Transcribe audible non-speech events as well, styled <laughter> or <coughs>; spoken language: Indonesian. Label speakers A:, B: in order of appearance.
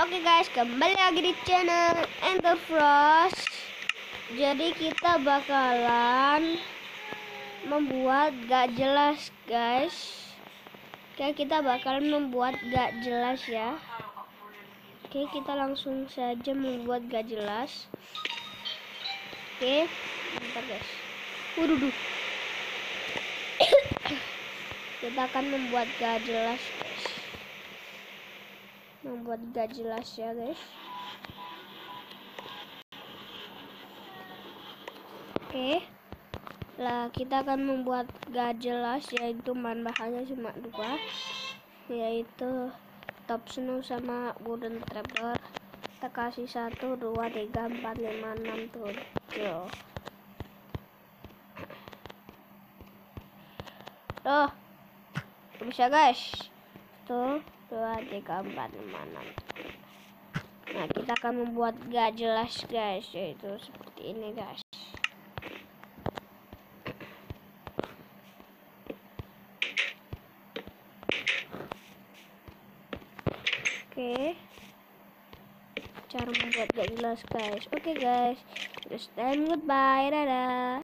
A: Oke guys, kembali lagi di channel Enterprise. Jadi kita bakalan membuat gak jelas guys. Oke, kita bakalan membuat gak jelas ya. Oke, kita langsung saja membuat gak jelas. Oke, bentar guys. Waduh. <coughs> kita akan membuat gak jelas guys membuat gak jelas ya guys. Oke. Lah kita akan membuat gak jelas yaitu bahan bahannya cuma dua. Yaitu top snow sama wooden trapdoor kita kasih satu dua tiga empat lima enam tujuh. Tuh bisa guys? Tuh dua tiga empat lima enam nah kita akan membuat gak jelas guys yaitu seperti ini guys. Oke. Cara membuat gak jelas guys. Oke guys. Just time goodbye. Dadah